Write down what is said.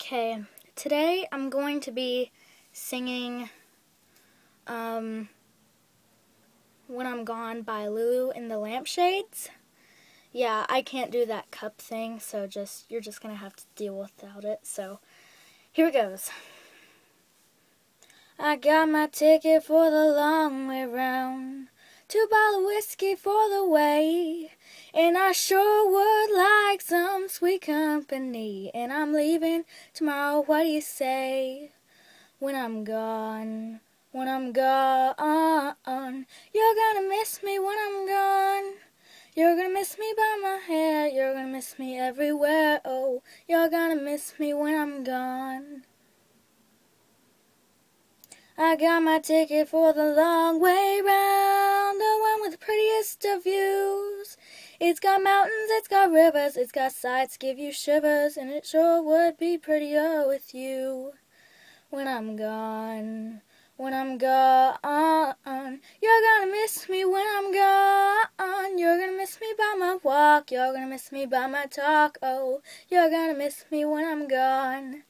Okay, today I'm going to be singing um, When I'm Gone by Lulu and the Lampshades. Yeah, I can't do that cup thing, so just you're just going to have to deal without it. So, here it goes. I got my ticket for the long way round. Two bottle whiskey for the way. And I sure would like some sweet company. And I'm leaving tomorrow, what do you say? When I'm gone, when I'm gone. You're gonna miss me when I'm gone. You're gonna miss me by my hair. You're gonna miss me everywhere. Oh, you're gonna miss me when I'm gone. I got my ticket for the long way prettiest of views. It's got mountains, it's got rivers, it's got sights give you shivers, and it sure would be prettier with you. When I'm gone, when I'm gone, you're gonna miss me when I'm gone. You're gonna miss me by my walk, you're gonna miss me by my talk. Oh, you're gonna miss me when I'm gone.